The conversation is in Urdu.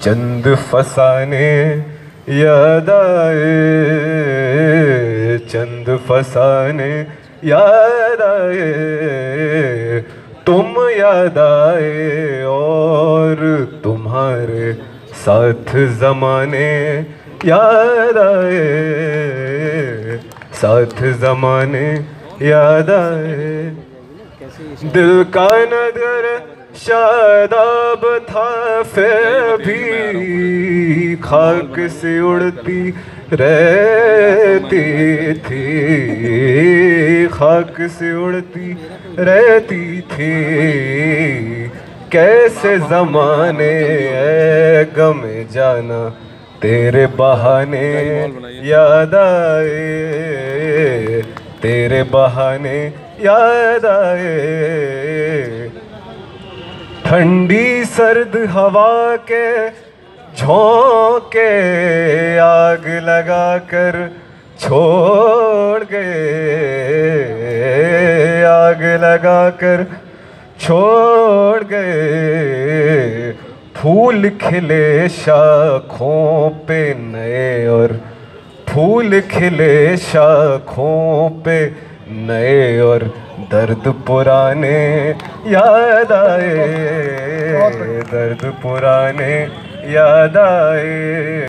چند فسانے یاد آئے، چند فسانے یاد آئے، تم یاد آئے اور تمہارے ساتھ زمانے یاد آئے، ساتھ زمانے یاد آئے۔ دل کا نظر شاداب تھا پھر بھی خاک سے اڑتی رہتی تھی۔ خاک سے اڑتی رہتی تھی۔ کیسے زمانے اے غم جانا، تیرے بہانے یاد آئے۔ تیرے بہانے یاد آئے ٹھنڈی سرد ہوا کے جھونکے آگ لگا کر چھوڑ گئے۔ آگ لگا کر چھوڑ گئے۔ پھول کھلے شاخوں پہ نئے اور پھول کھلے شاخوں پہ نئے اور درد پرانے یاد آئے۔ درد پرانے یاد آئے۔